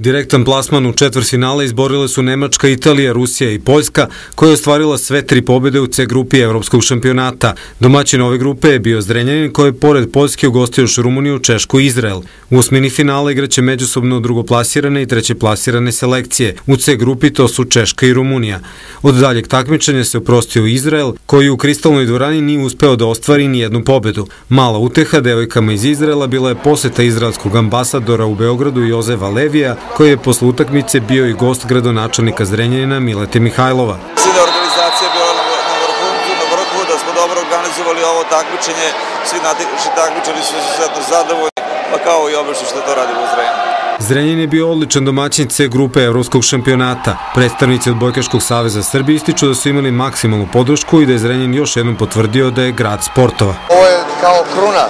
Direktan plasman u četvrfinale izborile su Nemačka, Italija, Rusija i Poljska, koja je ostvarila sve tri pobede u C grupi Evropskog šampionata. Domaćin ove grupe je bio Zrenjanin, koji je pored Poljske ugostio još Rumuniju, Češku i Izrael. U osmini finala igraće međusobno drugoplasirane i treće plasirane selekcije. U C grupi to su Češka i Rumunija. Od daljeg takmičenja se oprostio Izrael, koji u kristalnoj dvorani nije uspeo da ostvari ni jednu pobedu. Mala uteha devojkama iz Izraela bila je poseta izraelskog ambasadora u Beogradu Jozefa Levija, koji je posle utakmice bio i gost gradonačelnika Zrenjanina Milete Mihajlova. Mislim da organizacija je bila na vrhunku, na vrhu, da smo dobro organizovali ovo takmičenje, svi naši takmičari su izuzetno zadovoljni, pa kao i obično što to radimo u Zrenjaninu. Zrenjanin je bio odličan domaćin C grupe Evropskog šampionata. Predstavnici od Bojkaškog saveza Srbije ističu da su imali maksimalnu podršku i da je Zrenjanin još jednom potvrdio da je grad sportova. Ovo je kao kruna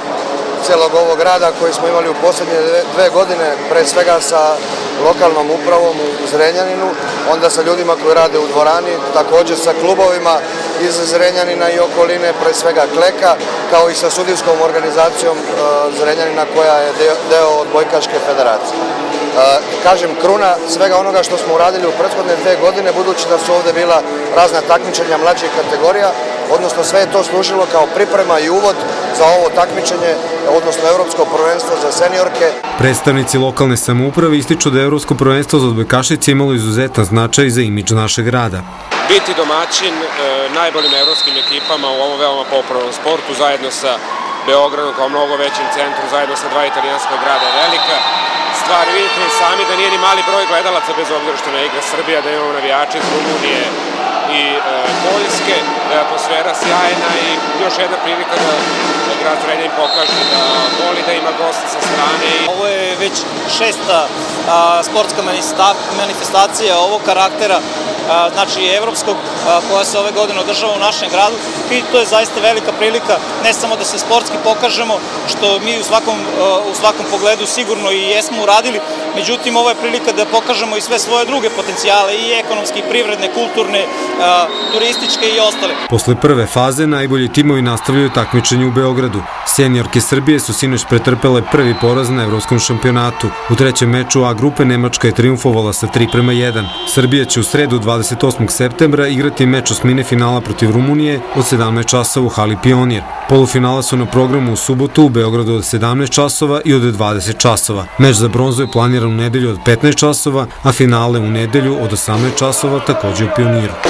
celog ovog rada koji smo imali u poslednje dve godine, pre svega sa lokalnom upravom u Zrenjaninu, onda sa ljudima koji rade u dvorani, takođe sa klubovima iz Zrenjanina i okoline, pre svega Kleka, kao i sa sudijskom organizacijom e, Zrenjanina koja je deo od Bojkaške federacije. E, kažem, kruna svega onoga što smo uradili u prethodne dve godine, budući da su ovde bila razna takmičenja mlađih kategorija, odnosno sve je to služilo kao priprema i uvod za ovo takmičenje, odnosno Evropsko prvenstvo za seniorke. Predstavnici lokalne samouprave ističu da je Evropsko prvenstvo za odbojkašice imalo izuzetan značaj za imidž našeg grada. Biti domaćin e, najboljim evropskim ekipama u ovom veoma popularnom sportu zajedno sa Beogradom kao mnogo većim centrom, zajedno sa dva italijanska grada velika. Stvar vidite sami da nije ni mali broj gledalaca bez obzira što ne igra Srbija, da imamo navijače iz Rumunije, i e, Poljske, je atmosfera sjajna i još jedna prilika da, da grad Zrenjanin pokaže da voli da ima gosta sa strane. Ovo je već šesta sportska manifestacija ovog karaktera znači evropskog, koja se ove godine održava u našem gradu i to je zaista velika prilika ne samo da se sportski pokažemo, što mi u svakom, u svakom pogledu sigurno i jesmo uradili, međutim ovo je prilika da pokažemo i sve svoje druge potencijale, i ekonomske, i privredne, kulturne, turističke i ostale. Posle prve faze najbolji timovi nastavljaju takmičenje u Beogradu. Seniorke Srbije su sinoć pretrpele prvi poraz na evropskom šampionatu. U trećem meču A grupe Nemačka je triumfovala sa 3 prema 1. Srbija će u sredu 28. septembra igrati meč osmine finala protiv Rumunije od 17 časa u hali Pionir. Polufinala su na programu u subotu u Beogradu od 17 časova i od 20 časova. Meč za bronzu je planiran u nedelju od 15 časova, a finale u nedelju od 18 časova takođe u Pioniru.